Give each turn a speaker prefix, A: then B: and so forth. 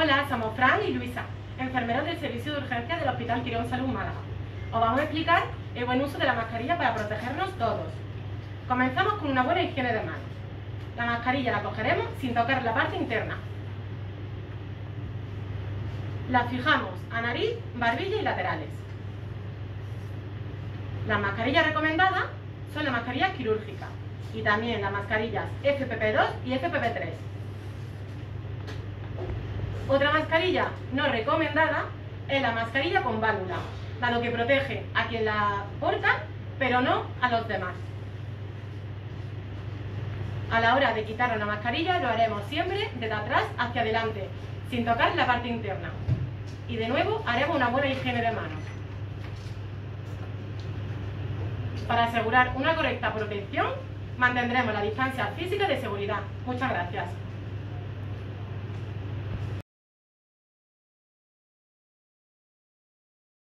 A: Hola, somos Fran y Luisa, enfermeros del Servicio de Urgencia del Hospital Quirón Salud Málaga. Os vamos a explicar el buen uso de la mascarilla para protegernos todos. Comenzamos con una buena higiene de manos. La mascarilla la cogeremos sin tocar la parte interna. La fijamos a nariz, barbilla y laterales. Las mascarillas recomendadas son las mascarillas quirúrgicas y también las mascarillas FPP2 y FPP3. Otra mascarilla no recomendada es la mascarilla con válvula, dado que protege a quien la porta, pero no a los demás. A la hora de quitar la mascarilla lo haremos siempre desde atrás hacia adelante, sin tocar la parte interna. Y de nuevo haremos una buena higiene de manos. Para asegurar una correcta protección, mantendremos la distancia física de seguridad. Muchas gracias.